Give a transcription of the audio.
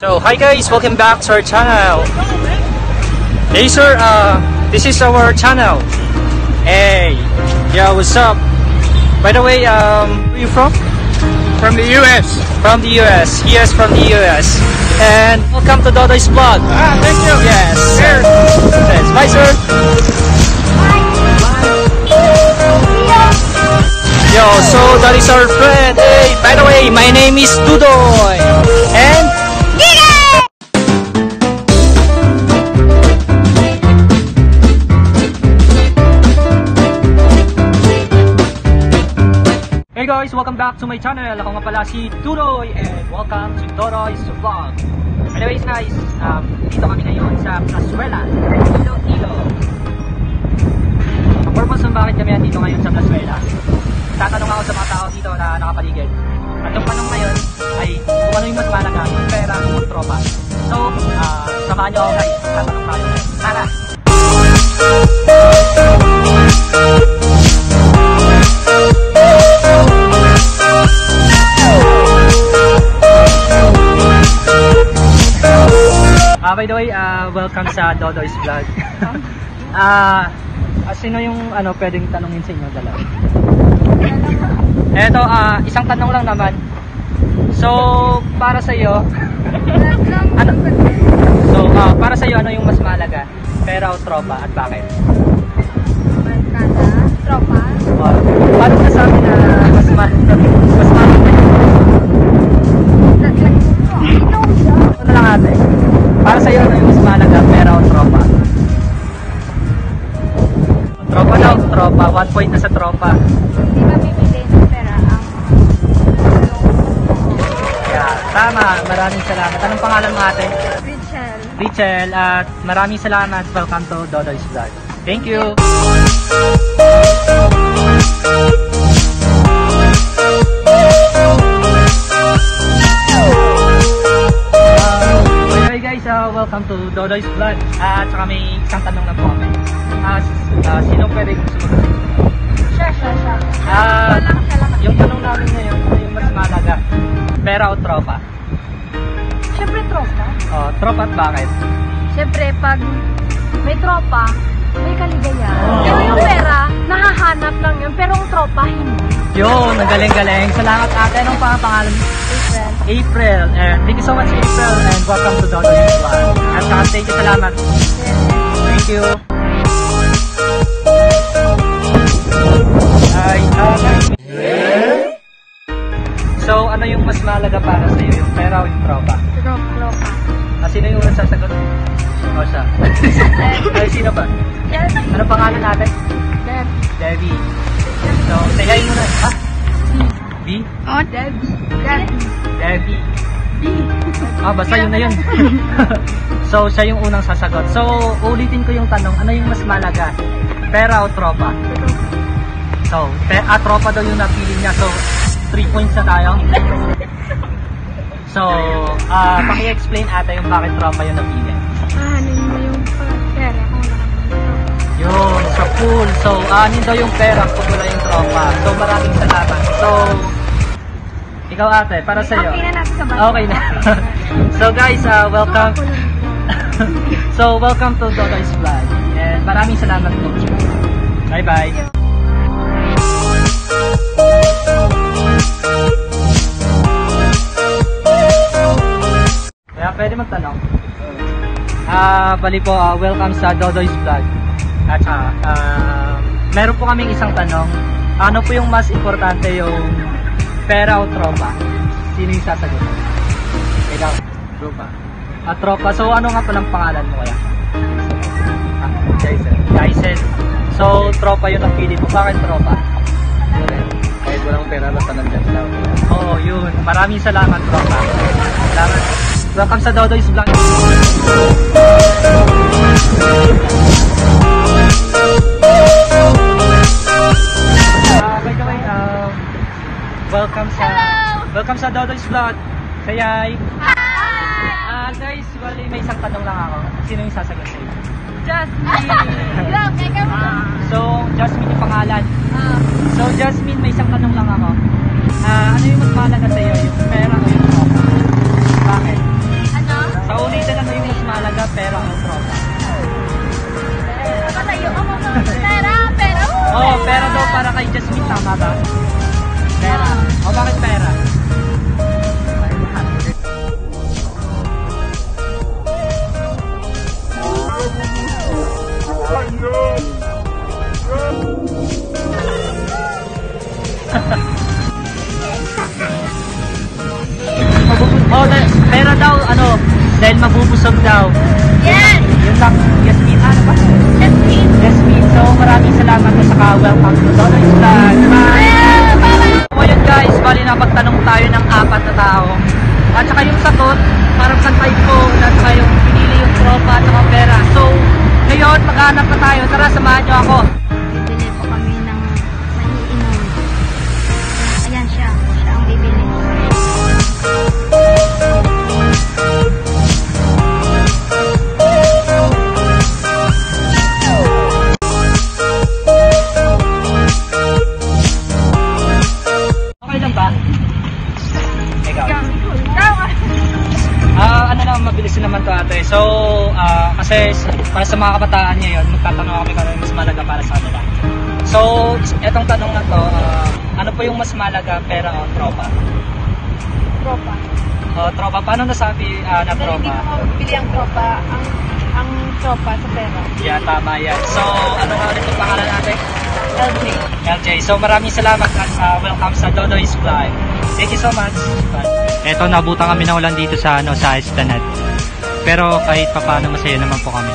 So, hi guys, welcome back to our channel. Hey sir, uh, this is our channel. Hey, yeah, what's up? By the way, um, where you from? From the US. From the US. Yes, from the US. And welcome to Dodo's vlog. Ah, thank you. Yes. Cheers. Yes. Bye sir. Yo, so that is our friend. Hey, by the way, my name is Dudoy. Guys, welcome back to my channel. Ako nga pala si Turoy and welcome to Toroy's Vlog. Anyways guys, um, dito kami ngayon sa Plasuela, Iloilo. Ang purpose ng bakit kami dito ngayon sa Plasuela, tatanong ako sa mga tao dito na nakapaligid. At yung tanong ngayon ay kung ano yung mas mahalaga, yung pera o tropa. So, uh, samahan nyo ako guys, tatanong tayo. Tara! By the way, ah, welcome sa Dodo's Vlog. Ah, ah, sino yung ano pwedeng tanungin sa inyo dalawa? Eto, ah, isang tanong lang naman. So, para sa iyo, ano? So, ah, para sa iyo ano yung mas mahalaga? Pera o tropa at bakit? Tropa. Oh, paano masasabi na mas ma mas mahalaga? Tropa. One point na sa tropa. Hindi ba bibili ng pera ang Yeah, tama. Maraming salamat. Anong pangalan mo ate? Rachel? Rachel at maraming salamat. Welcome to Dodo's Vlog. Thank you. Uh, uh, welcome to Dodo's Vlog. At saka may isang tanong na po kami. S- ah, sino pwede kong sumagot? Siya lang, siya lang. yung tanong namin ngayon, yung mas mahalaga? Pera o tropa? Siyempre tropa. Oh, tropa at bakit? Siyempre pag may tropa, may kaligayahan. Pero yung pera, nahahanap lang yun. Pero ang tropa, hindi. Yun, nagaling-galing. Salamat ate. Anong pang- pangalan? Rachel. April. And thank you so much April and welcome to Dodo News Vlog. At saka thank you, salamat. Thank you. Ay. So, ano yung mas mahalaga para sa iyo? Yung pera o yung tropa? Tropa. Ah, sino yung sasagot? O siya. Ay, sino ba? Yes. Ano pangalan natin? Deb. Debbie. So, say hi muna. Ha? B? Oh, Deb. Deb. Debbie. Ah, basta yun na yun. so, siya yung unang sasagot. So, ulitin ko yung tanong, ano yung mas malaga? Pera o tropa? So, pe ah, tropa daw yung napili niya. So, 3 points na tayo. So, ah, paki-explain ata yung bakit tropa yung napili. Yun, sa pool. So, anin daw yung pera kung wala yung tropa. So, maraming salamat. So, ikaw ate, para sa iyo. Okay na natin sa bata. Okay na. so guys, uh, welcome. so welcome to Dodo's Vlog. And maraming salamat po. Bye bye. Kaya pwede magtanong. Ah, bali po, ah, welcome sa Dodo's Vlog. At saka, ah, meron po kaming isang tanong. Ano po yung mas importante yung pera o tropa? Sino yung sasagot? Ikaw. Tropa. Ah, tropa. So, ano nga palang pangalan mo kaya? Ah, Jason. Jason. So, tropa yung napili mo. Bakit tropa? Kahit walang pera, basta nandyan lang. Oo, yun. Maraming salamat, tropa. Salamat. Welcome sa Dodo's Vlog. Welcome sa welcome sa Dodo's Vlog. Say hi. Ah, guys, wali may isang tanong lang ako. Sino yung sasagot sa inyo? Jasmine. Lang, ikaw mo. So, Jasmine yung pangalan. Ah, So, Jasmine, may isang tanong lang ako. Ah, ano yung mas mahalaga sa iyo? Yung pera o oh, dahil- pera daw, ano, dahil mabubusog daw. Yes! Yun lang, Yasmin, ano ba? Jasmine. Yasmin, so maraming salamat at saka welcome to Donoy's Vlog. Bye! Yun guys, bali na pagtanong tayo ng apat na tao. At saka yung sagot, parang kantay ko, at saka yung pinili yung tropa at saka pera. So, ngayon, maghanap na tayo. Tara, samahan nyo ako. Kasi para sa mga kabataan ngayon, magtatanong kami kung ano yung mas malaga para sa kanila. So, etong tanong na to, ah, ano po yung mas malaga, pera o tropa? Tropa. O, tropa, paano nasabi ah, na Dahil hindi tropa? ko ang tropa. Ang ang tropa sa pera. Yan, tama yan. So, ano nga ulit yung pangalan natin? LJ. LJ. So, maraming salamat at ah, welcome sa Dodoy's Fly. Thank you so much. Eto, nabutan kami ng ulan dito sa, ano, sa Esplanade. Pero kahit papaano masaya naman po kami.